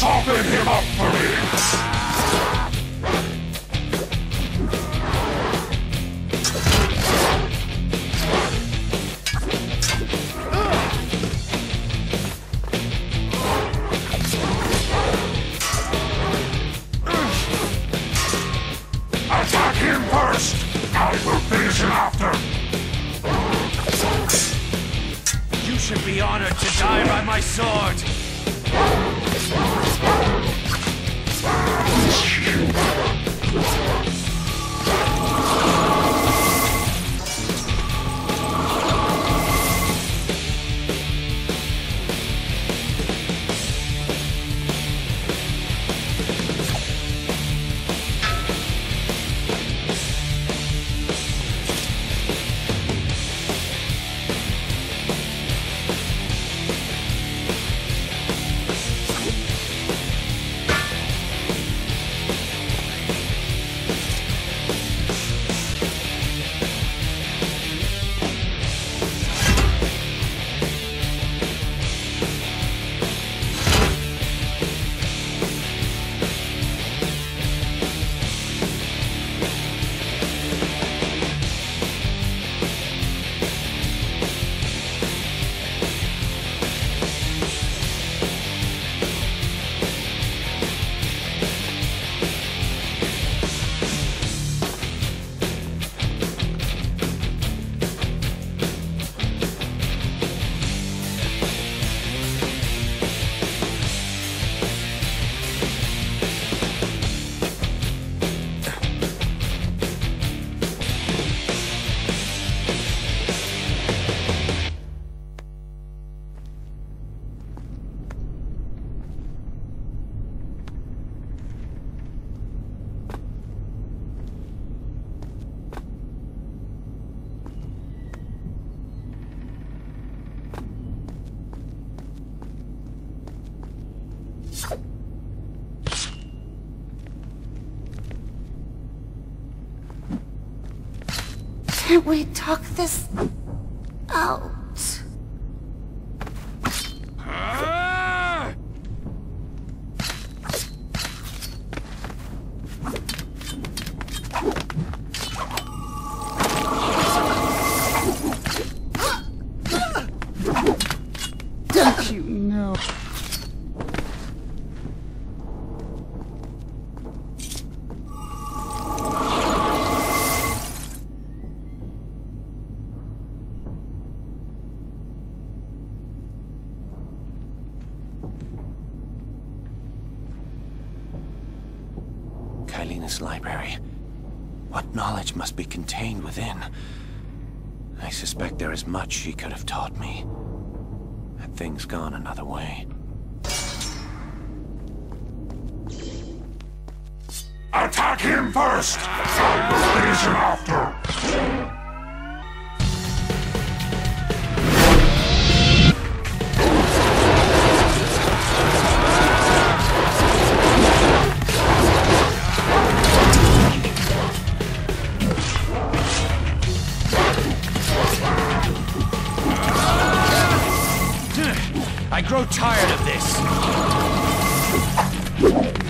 Open him up for me! Attack him first! I will finish him after! You should be honored to die by my sword. Let's go. Can't we talk this out? Kaileena's library. What knowledge must be contained within? I suspect there is much she could have taught me. Had things gone another way. Attack him first! Will finish him after! I grow tired of this.